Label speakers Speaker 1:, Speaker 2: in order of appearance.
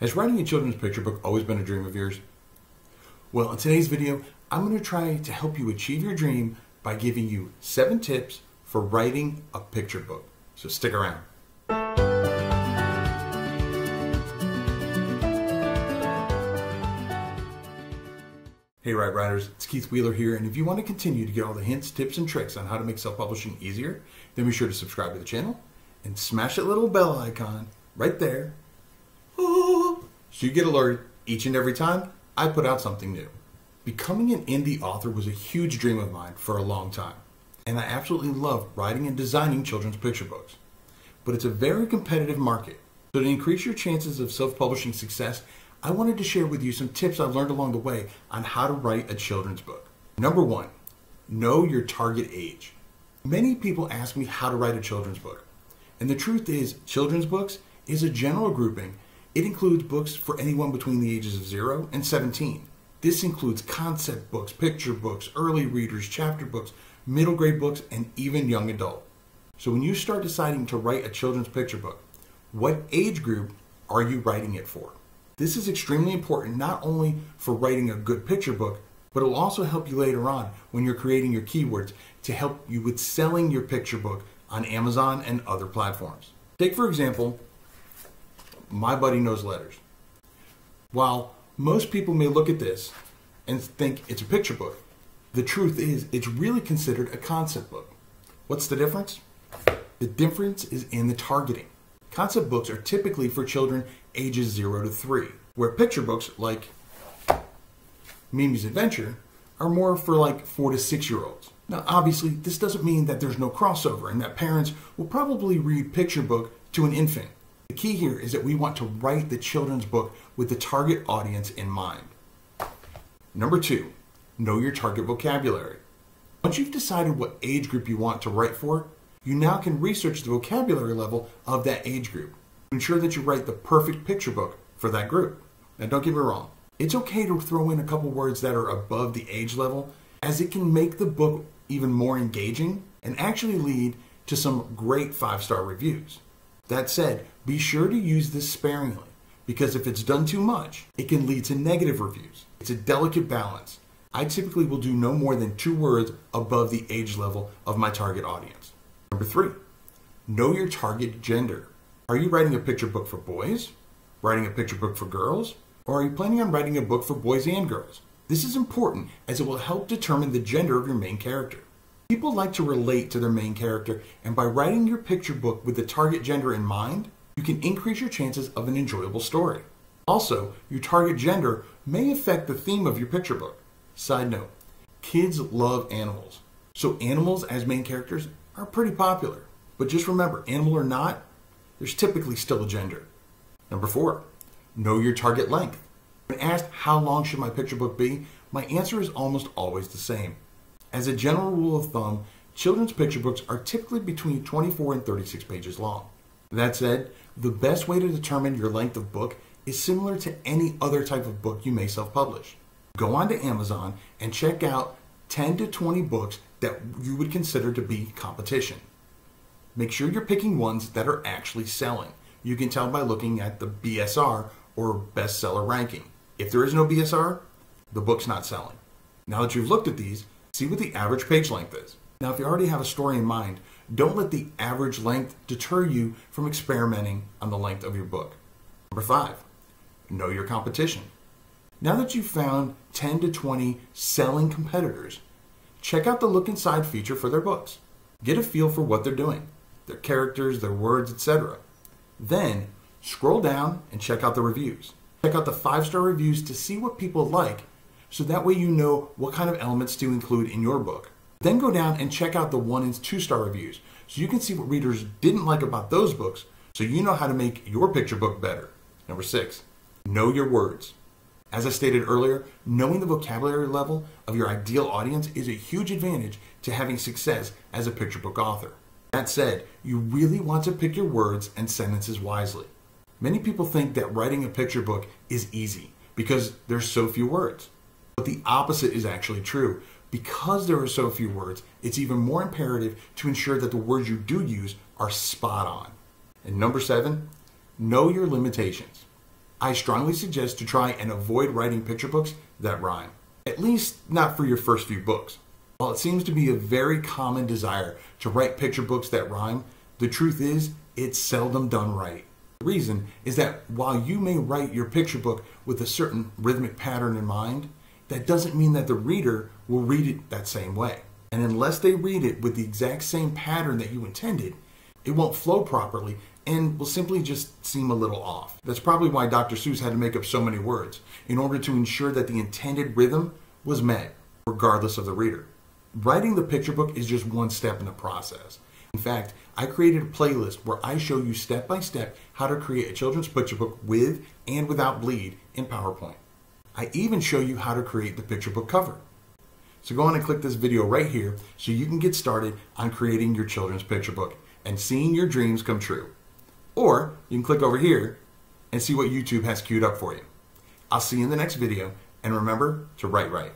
Speaker 1: Has writing a children's picture book always been a dream of yours? Well, in today's video, I'm going to try to help you achieve your dream by giving you seven tips for writing a picture book. So stick around. Hey, Write Writers, it's Keith Wheeler here, and if you want to continue to get all the hints, tips, and tricks on how to make self publishing easier, then be sure to subscribe to the channel and smash that little bell icon right there so you get alerted each and every time I put out something new. Becoming an indie author was a huge dream of mine for a long time, and I absolutely love writing and designing children's picture books. But it's a very competitive market, so to increase your chances of self publishing success, I wanted to share with you some tips I've learned along the way on how to write a children's book. Number one, know your target age. Many people ask me how to write a children's book, and the truth is, children's books is a general grouping it includes books for anyone between the ages of 0 and 17. This includes concept books, picture books, early readers, chapter books, middle grade books, and even young adult. So when you start deciding to write a children's picture book, what age group are you writing it for? This is extremely important not only for writing a good picture book, but it'll also help you later on when you're creating your keywords to help you with selling your picture book on Amazon and other platforms. Take, for example, my Buddy Knows Letters. While most people may look at this and think it's a picture book, the truth is it's really considered a concept book. What's the difference? The difference is in the targeting. Concept books are typically for children ages 0 to 3, where picture books like Mimi's Adventure are more for like 4 to 6 year olds. Now, obviously, this doesn't mean that there's no crossover and that parents will probably read picture book to an infant the key here is that we want to write the children's book with the target audience in mind. Number two, know your target vocabulary. Once you've decided what age group you want to write for, you now can research the vocabulary level of that age group to ensure that you write the perfect picture book for that group. Now, don't get me wrong, it's okay to throw in a couple words that are above the age level, as it can make the book even more engaging and actually lead to some great five star reviews. That said, be sure to use this sparingly because if it's done too much, it can lead to negative reviews. It's a delicate balance. I typically will do no more than two words above the age level of my target audience. Number three, know your target gender. Are you writing a picture book for boys, writing a picture book for girls, or are you planning on writing a book for boys and girls? This is important as it will help determine the gender of your main character. People like to relate to their main character, and by writing your picture book with the target gender in mind, you can increase your chances of an enjoyable story. Also, your target gender may affect the theme of your picture book. Side note kids love animals, so animals as main characters are pretty popular. But just remember, animal or not, there's typically still a gender. Number four, know your target length. When asked how long should my picture book be, my answer is almost always the same. As a general rule of thumb, children's picture books are typically between 24 and 36 pages long. That said, the best way to determine your length of book is similar to any other type of book you may self publish. Go onto Amazon and check out 10 to 20 books that you would consider to be competition. Make sure you're picking ones that are actually selling. You can tell by looking at the BSR or bestseller ranking. If there is no BSR, the book's not selling. Now that you've looked at these, See what the average page length is. Now, if you already have a story in mind, don't let the average length deter you from experimenting on the length of your book. Number five, know your competition. Now that you've found 10 to 20 selling competitors, check out the look inside feature for their books. Get a feel for what they're doing, their characters, their words, etc. Then scroll down and check out the reviews. Check out the five star reviews to see what people like so that way you know what kind of elements to include in your book. Then go down and check out the one and two star reviews so you can see what readers didn't like about those books so you know how to make your picture book better. Number six, know your words. As I stated earlier, knowing the vocabulary level of your ideal audience is a huge advantage to having success as a picture book author. That said, you really want to pick your words and sentences wisely. Many people think that writing a picture book is easy because there's so few words. But the opposite is actually true. Because there are so few words, it's even more imperative to ensure that the words you do use are spot on. And number seven, know your limitations. I strongly suggest to try and avoid writing picture books that rhyme. At least not for your first few books. While it seems to be a very common desire to write picture books that rhyme, the truth is it's seldom done right. The reason is that while you may write your picture book with a certain rhythmic pattern in mind, that doesn't mean that the reader will read it that same way. And unless they read it with the exact same pattern that you intended, it won't flow properly and will simply just seem a little off. That's probably why Dr. Seuss had to make up so many words in order to ensure that the intended rhythm was met, regardless of the reader. Writing the picture book is just one step in the process. In fact, I created a playlist where I show you step by step how to create a children's picture book with and without bleed in PowerPoint. I even show you how to create the picture book cover. So go on and click this video right here so you can get started on creating your children's picture book and seeing your dreams come true. Or you can click over here and see what YouTube has queued up for you. I'll see you in the next video and remember to write right.